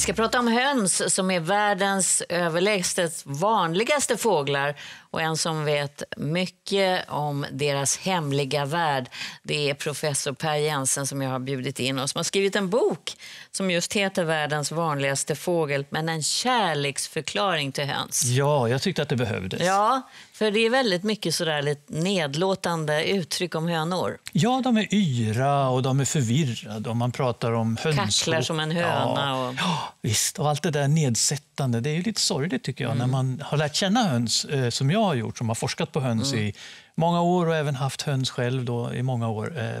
Vi ska prata om höns som är världens överlägset vanligaste fåglar och en som vet mycket om deras hemliga värld det är professor Per Jensen som jag har bjudit in och som har skrivit en bok som just heter Världens vanligaste fågel men en kärleksförklaring till höns. Ja, jag tyckte att det behövdes. Ja, för det är väldigt mycket sådär lite nedlåtande uttryck om hönor. Ja, de är yra och de är förvirrade och man pratar om höns. Kacklar som en höna. Ja, Och... visst. Och allt det där nedsättande, det är ju lite sorgligt tycker jag, Mm. när man har lärt känna höns, eh, som jag har gjort, som har forskat på höns Mm. i många år och även haft höns själv då, i många år. Eh,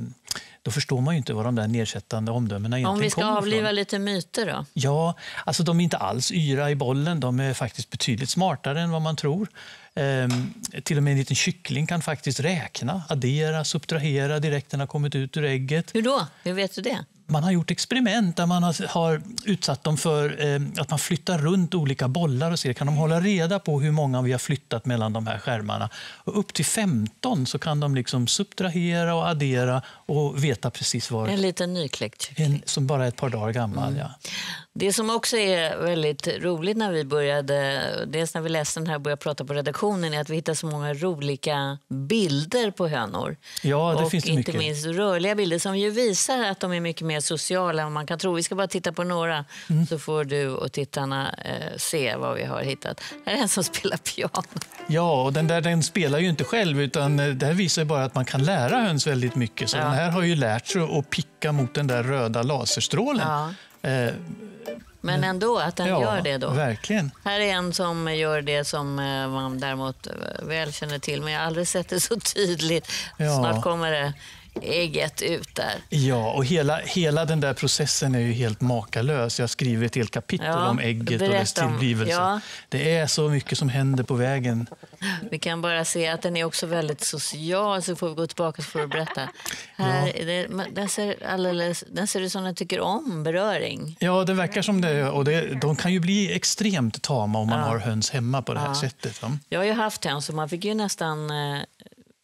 då förstår man ju inte var de där nedsättande omdömena egentligen Om vi ska kommer avliva ifrån. lite myter då? Ja, alltså de är inte alls yra i bollen. De är faktiskt betydligt smartare än vad man tror. Ehm, till och med en liten kyckling kan faktiskt räkna, addera, subtrahera direkt när den har kommit ut ur ägget. Hur då? Hur vet du det? Man har gjort experiment där man har, har utsatt dem för eh, att man flyttar runt olika bollar och ser kan de hålla reda på hur många vi har flyttat mellan de här skärmarna. Och upp till 15 så kan de liksom subtrahera och addera och veta precis var En liten nykläckt kyckling. en som bara är ett par dagar gammal. Ja. Det som också är väldigt roligt när vi började, dels när vi läste den här och började prata på redaktionen, är att vi hittar så många roliga bilder på hönor. Ja, det och finns det inte mycket. minst rörliga bilder som ju visar att de är mycket mer sociala än man kan tro. Vi ska bara titta på några Mm. så får du och tittarna eh, se vad vi har hittat. Här är en som spelar piano. Ja, och den där den spelar ju inte själv utan eh, det här visar bara att man kan lära höns väldigt mycket. Så Ja. den här har ju lärt sig att picka mot den där röda laserstrålen. Ja. Eh, Men ändå att den ja, gör det då. verkligen. Här är en som gör det som eh, man däremot eh, väl känner till, men jag har aldrig sett det så tydligt. Ja. Snart kommer det ägget ut där. Ja, och hela, hela den där processen är ju helt makalös. Jag skriver ett helt kapitel Ja, om ägget och dess tillblivelse. ja. Det är så mycket som händer på vägen. Vi kan bara se att den är också väldigt social, så får vi gå tillbaka så får du berätta. Här, är det, den, ser alldeles, den ser ut som den tycker om beröring. Ja, det verkar som det. Och det, de kan ju bli extremt tama om man Ja. har höns hemma på det här Ja. sättet. Va? Jag har ju haft höns och man fick ju nästan eh,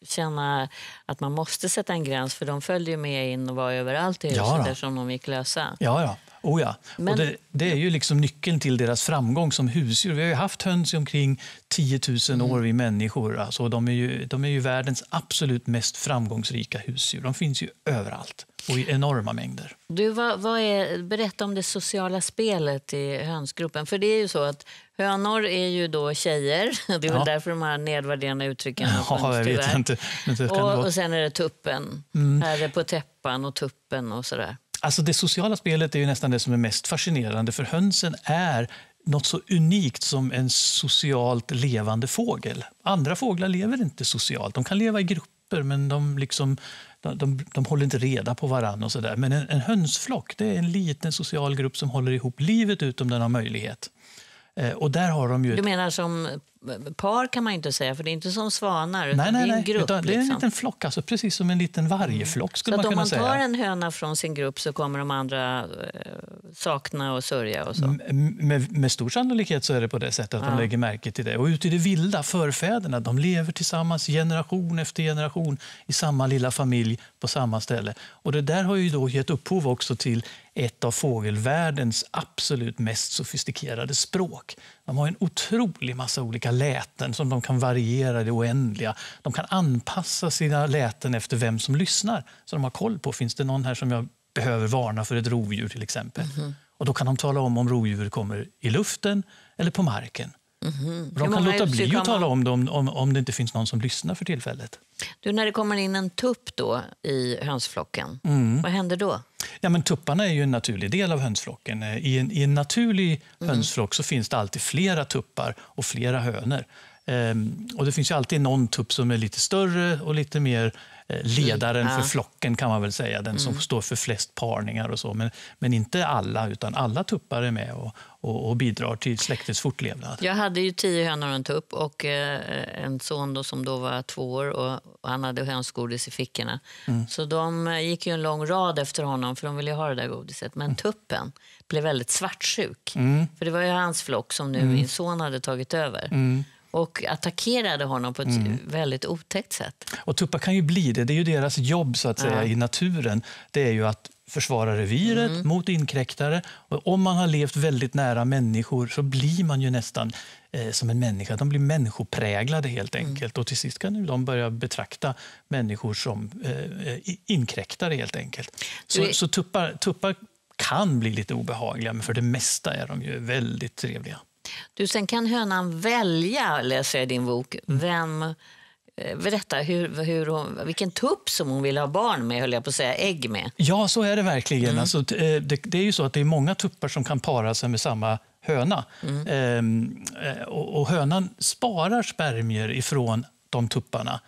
känna att man måste sätta en gräns för de följde ju med in och var överallt i huset Ja eftersom de gick lösa. Ja, ja. Oh, ja. Men- Och det, det är ju liksom nyckeln till deras framgång som husdjur. Vi har ju haft höns i omkring 10 000 Mm. år, vi människor. Alltså, de, är ju, de är ju världens absolut mest framgångsrika husdjur. De finns ju överallt och i enorma mängder. Du, vad, vad är, berätta om det sociala spelet i hönsgruppen. För det är ju så att hönor är ju då tjejer. Det är väl Ja. därför de här nedvärderande uttrycken Ja, jag vet inte. Och, och sen är det tuppen. Herre på täppan och tuppen och sådär. Alltså det sociala spelet är ju nästan det som är mest fascinerande för hönsen är något så unikt som en socialt levande fågel. Andra fåglar lever inte socialt. De kan leva i grupper men de, liksom, de, de, de håller inte reda på varandra. Och så där. Men en, en hönsflock det är en liten social grupp som håller ihop livet ut om den har möjlighet. Eh, och där har de ju Du menar som par kan man inte säga, för det är inte som svanar. Utan Nej, nej, det är en nej. grupp. Utan det är en liksom. liten flock, alltså, precis som en liten vargflock Så skulle att man om kunna man säga. tar en höna från sin grupp så kommer de andra eh, sakna och sörja och så. M- Med, med stor sannolikhet så är det på det sättet att de lägger märke till det. Och ute i det vilda, förfäderna, de lever tillsammans generation efter generation i samma lilla familj på samma ställe. Och det där har ju då gett upphov också till ett av fågelvärldens absolut mest sofistikerade språk. De har en otrolig massa olika läten som de kan variera i det oändliga. De kan anpassa sina läten efter vem som lyssnar. Så de har koll på, finns det någon här som jag behöver varna för ett rovdjur till exempel? Mhm. Och då kan de tala om om rovdjuret kommer i luften eller på marken. Hur de kan låta bli att tala om det om, om, om det inte finns någon som lyssnar för tillfället. Du, när det kommer in en tupp då i hönsflocken, Mm. vad händer då? Ja, men tupparna är ju en naturlig del av hönsflocken. Eh, I en, i en naturlig Mm. hönsflock så finns det alltid flera tuppar och flera hönor. Ehm, och det finns ju alltid någon tupp som är lite större och lite mer ledaren Mm. Ja. för flocken kan man väl säga. Den som står för flest parningar och så. Men, men inte alla, utan alla tuppar är med och, och, och bidrar till släktets fortlevnad. Jag hade ju tio hönor och en tupp och eh, en son då som då var två år och, och han hade hönsgodis i fickorna. Mm. Så de eh, gick ju en lång rad efter honom för de ville ha det där godiset. Men tuppen blev väldigt svartsjuk. Mm. För det var ju hans flock som nu min son hade tagit över. Mm. Och attackerade honom på ett väldigt otäckt sätt. Och tuppar kan ju bli det. Det är ju deras jobb så att säga Ja. i naturen. Det är ju att försvara reviret Mm. mot inkräktare. Och om man har levt väldigt nära människor så blir man ju nästan eh, som en människa. De blir människopräglade helt Mm. enkelt. Och till sist kan de börja betrakta människor som eh, i- inkräktare helt enkelt. Så, är- så tuppar, tuppar kan bli lite obehagliga, men för det mesta är de ju väldigt trevliga. Du, sen kan hönan välja, läser jag i din bok, Mm. vem eh, Berätta hur, hur hon, vilken tupp som hon vill ha barn med, höll jag på att säga, ägg med. Ja, så är det verkligen. Mm. Alltså, eh, det, det är ju så att det är många tuppar som kan para sig med samma höna. Mm. Ehm, eh, och, och hönan sparar spermier ifrån de tupparna.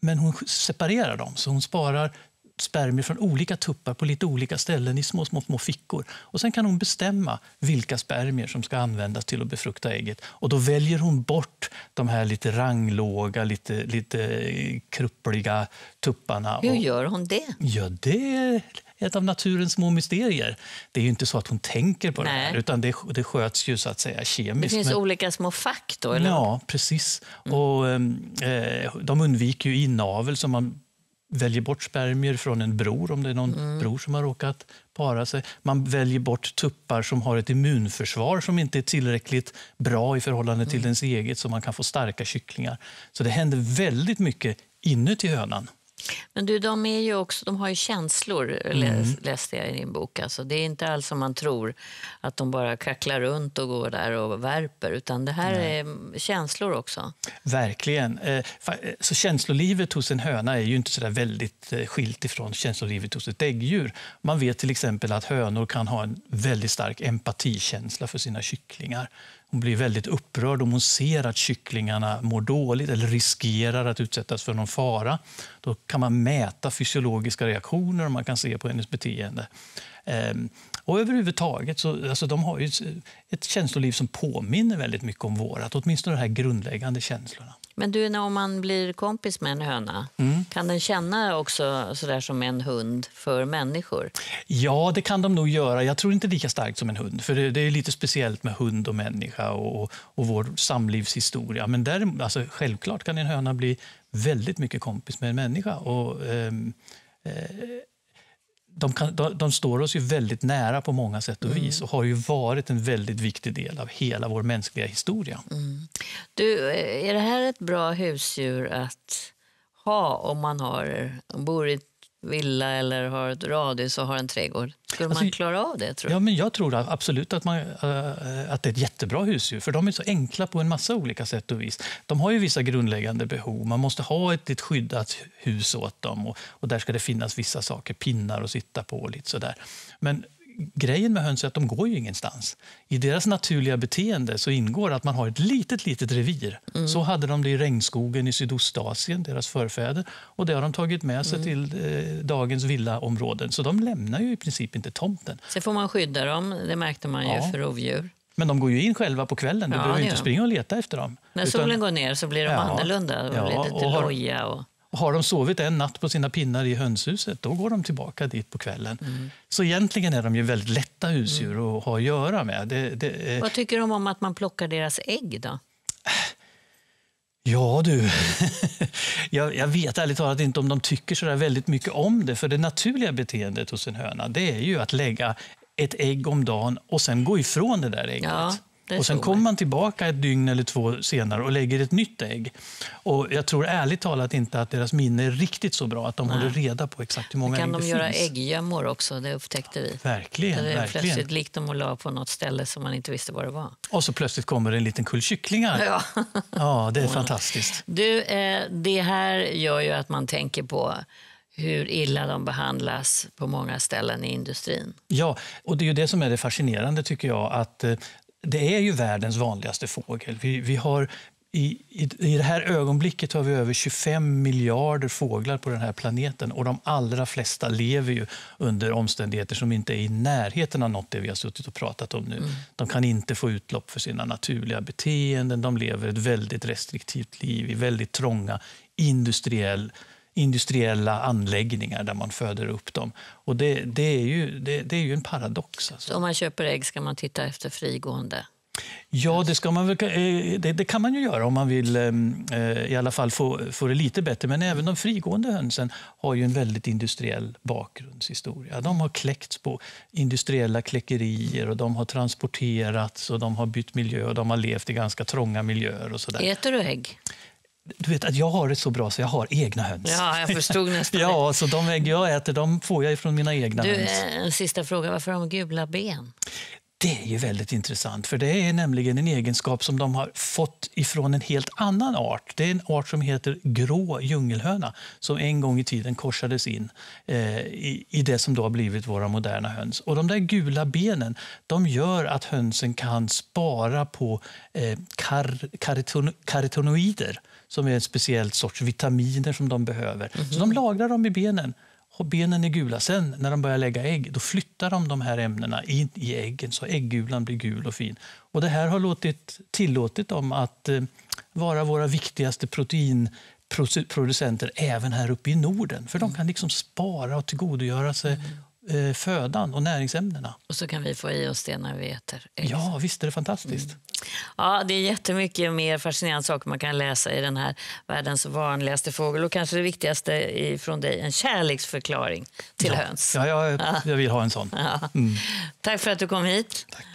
Men hon separerar dem, så hon sparar spermier från olika tuppar på lite olika ställen i små, små, små fickor. Och Sen kan hon bestämma vilka spermier som ska användas till att befrukta ägget. Och Då väljer hon bort de här lite ranglåga, lite, lite kruppliga tupparna. Hur gör hon det? Ja, det är ett av naturens små mysterier. Det är inte så att hon tänker på det Nej. här, utan det, det sköts ju så att säga Det kemiskt. finns Men- olika små fack då? Eller? Ja, precis. Och, ehm, eh, de undviker ju inavel, så man väljer bort spermier från en bror om det är någon bror som har råkat para sig. Man väljer bort tuppar som har ett immunförsvar som inte är tillräckligt bra i förhållande till ens eget, så man kan få starka kycklingar. Så det händer väldigt mycket inuti hönan. Men du, de, är ju också, de har ju känslor, Mm. läs, läste jag i din bok. Alltså, det är inte alls som man tror, att de bara kacklar runt och går där och värper. Utan det här är känslor också. Verkligen. Eh, eh, Så känslolivet hos en höna är ju inte så där väldigt eh, skilt ifrån känslolivet hos ett däggdjur. Man vet till exempel att hönor kan ha en väldigt stark empatikänsla för sina kycklingar. Hon blir väldigt upprörd om hon ser att kycklingarna mår dåligt eller riskerar att utsättas för någon fara. Då kan man mäta fysiologiska reaktioner och man kan se på hennes beteende. Ehm, och överhuvudtaget så alltså de har ju ett, ett känsloliv som påminner väldigt mycket om vårat, åtminstone de här grundläggande känslorna. Men du, när man blir kompis med en höna, Mm. kan den känna också sådär som en hund för människor? Ja, det kan de nog göra. Jag tror inte lika starkt som en hund. För det, det är lite speciellt med hund och människa och, och, vår samlivshistoria. Men där, alltså, självklart kan en höna bli väldigt mycket kompis med en människa. Och, ehm, eh, de, kan, de, de står oss ju väldigt nära på många sätt och vis och har ju varit en väldigt viktig del av hela vår mänskliga historia. Du, eh, är det här ett bra husdjur att ha om man har, bor i villa eller har ett radhus och har en trädgård? Skulle Alltså, man klara av det, tror du? Ja, men jag tror absolut att, man, eh, att det är ett jättebra husdjur. För de är så enkla på en massa olika sätt och vis. De har ju vissa grundläggande behov. Man måste ha ett, ett skyddat hus åt dem. Och, och där ska det finnas vissa saker, pinnar att sitta på och lite sådär. Men grejen med höns är att de går ju ingenstans. I deras naturliga beteende så ingår att man har ett litet, litet revir. Så hade de det i regnskogen i Sydostasien, deras förfäder. Och det har de tagit med sig till eh, dagens villaområden. Så de lämnar ju i princip inte tomten. Sen får man skydda dem, det märkte man ju Ja. för rovdjur. Men de går ju in själva på kvällen. Du Ja, behöver inte springa och leta efter dem. När Utan solen går ner så blir de Ja. annorlunda. De Ja, blir lite och har- loja. Och... har de sovit en natt på sina pinnar i hönshuset, då går de tillbaka dit på kvällen. Mm. Så egentligen är de ju väldigt lätta husdjur att ha att göra med. Det, det, eh, Vad tycker de om att man plockar deras ägg? då? Ja du, jag, jag vet ärligt talat inte om de tycker så väldigt mycket om det. För det naturliga beteendet hos en höna det är ju att lägga ett ägg om dagen och sen gå ifrån det där ägget. Ja, och sen kommer man. tillbaka ett dygn eller två senare och lägger ett nytt ägg. Och jag tror ärligt talat inte att deras minne är riktigt så bra att de håller reda på exakt hur många kan ägg de det göra finns. ägggömmor också, det upptäckte vi. Verkligen, Där det verkligen. plötsligt likt de och la på något ställe som man inte visste vad det var. Och så plötsligt kommer en liten kull kycklingar. Ja. Ja, det är fantastiskt. Du, eh, det här gör ju att man tänker på hur illa de behandlas på många ställen i industrin. Ja, och det är ju det som är det fascinerande tycker jag. att eh, Det är ju världens vanligaste fågel. Vi, vi har, i, i, I det här ögonblicket har vi över 25 miljarder fåglar på den här planeten och de allra flesta lever ju under omständigheter som inte är i närheten av något det vi har suttit och pratat om nu. De kan inte få utlopp för sina naturliga beteenden. De lever ett väldigt restriktivt liv i väldigt trånga industriell industriella anläggningar där man föder upp dem. Och det, det, är, ju, det, det är ju en paradox. Alltså. Så om man köper ägg ska man titta efter frigående. Ja, det, ska man väl, eh, det, det, kan man ju göra om man vill eh, i alla fall få, få det lite bättre. Men även de frigående hönsen har ju en väldigt industriell bakgrundshistoria. De har kläckts på industriella kläckerier och de har transporterats och de har bytt miljö och de har levt i ganska trånga miljöer. och så där. Äter du ägg? Du vet att jag har det så bra så jag har egna höns. Ja, jag förstod nästan Ja, så de ägg jag äter de får jag från mina egna du, höns. En sista fråga, varför har de gula ben? Det är ju väldigt intressant, för det är nämligen en egenskap som de har fått ifrån en helt annan art. Det är en art som heter grå djungelhöna som en gång i tiden korsades in eh, i, i det som då har blivit våra moderna höns. Och De där gula benen de gör att hönsen kan spara på eh, kar, kariton, karitonoider som är ett speciellt sorts vitaminer som de behöver. Mm -hmm. Så de lagrar dem i benen och benen är gula. Sen när de börjar lägga ägg då flyttar de de här ämnena in i äggen så äggulan blir gul och fin. Och det här har låtit, tillåtit dem att eh, vara våra viktigaste proteinproducenter även här uppe i Norden. För de kan liksom spara och tillgodogöra sig mm eh, födan och näringsämnena. Och så kan vi få i oss det när vi äter. Ja, visst är det fantastiskt. Mm. Ja, det är jättemycket mer fascinerande saker man kan läsa i den här världens vanligaste fågel. Och kanske det viktigaste från dig, en kärleksförklaring till ja. höns. Ja, jag, jag vill ha en sån. Mm. Tack för att du kom hit. Tack.